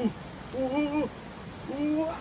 おおおおおお